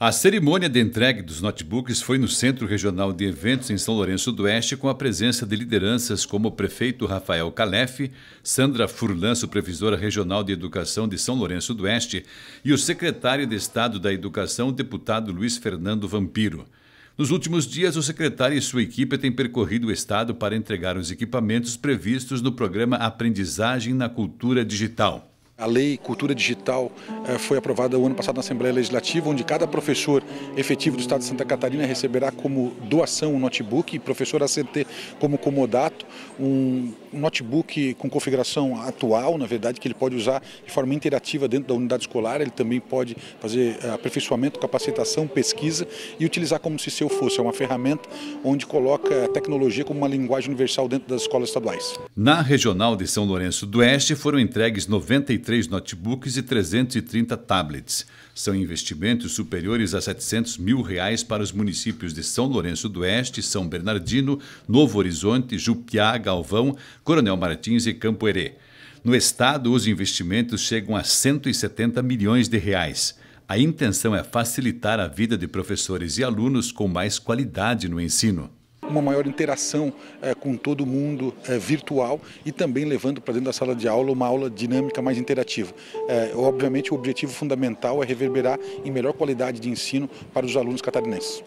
A cerimônia de entrega dos notebooks foi no Centro Regional de Eventos em São Lourenço do Oeste, com a presença de lideranças como o prefeito Rafael Calef, Sandra Furlan, supervisora regional de Educação de São Lourenço do Oeste, e o secretário de Estado da Educação, deputado Luiz Fernando Vampiro. Nos últimos dias, o secretário e sua equipe têm percorrido o Estado para entregar os equipamentos previstos no programa Aprendizagem na Cultura Digital. A lei Cultura Digital eh, foi aprovada o ano passado na Assembleia Legislativa, onde cada professor efetivo do Estado de Santa Catarina receberá como doação um notebook e professor ACT como comodato, um notebook com configuração atual, na verdade, que ele pode usar de forma interativa dentro da unidade escolar, ele também pode fazer eh, aperfeiçoamento, capacitação, pesquisa e utilizar como se seu fosse. É uma ferramenta onde coloca a tecnologia como uma linguagem universal dentro das escolas estaduais. Na Regional de São Lourenço do Oeste foram entregues 93 três notebooks e 330 tablets. São investimentos superiores a 700 mil reais para os municípios de São Lourenço do Oeste, São Bernardino, Novo Horizonte, Jupiá, Galvão, Coronel Martins e Campo Herê. No estado, os investimentos chegam a 170 milhões de reais. A intenção é facilitar a vida de professores e alunos com mais qualidade no ensino uma maior interação é, com todo mundo é, virtual e também levando para dentro da sala de aula uma aula dinâmica mais interativa. É, obviamente, o objetivo fundamental é reverberar em melhor qualidade de ensino para os alunos catarinenses.